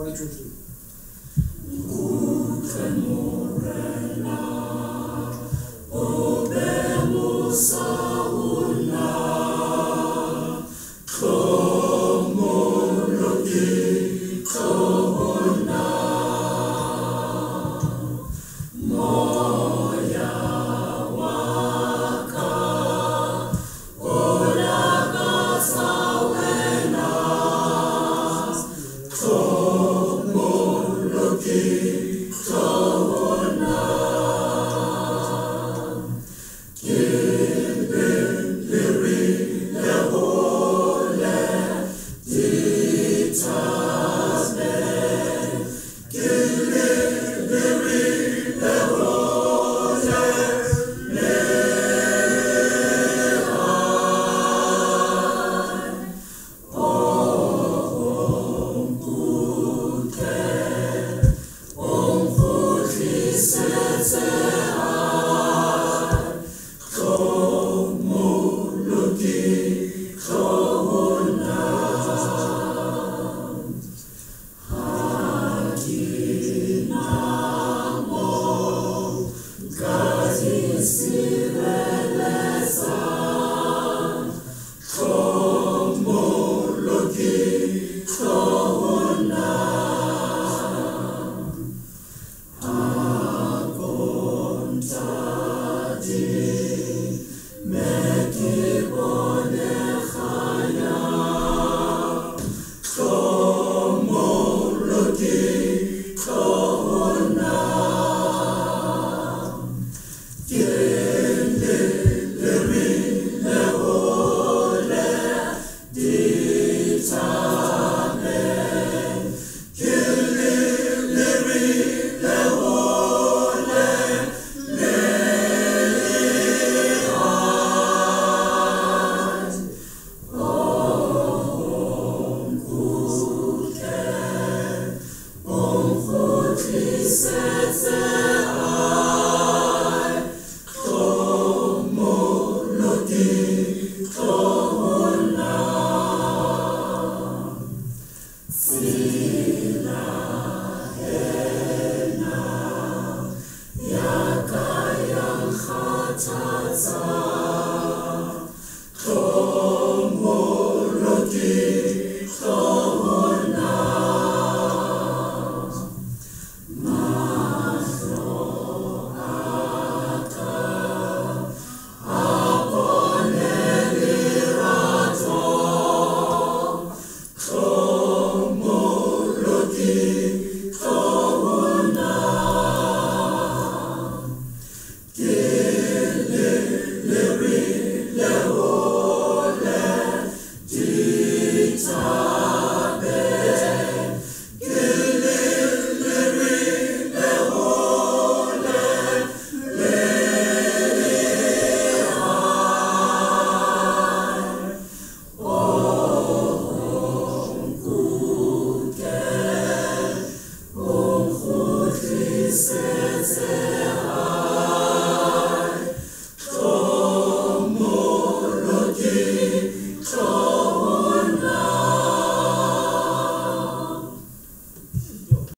One, two, three. Tata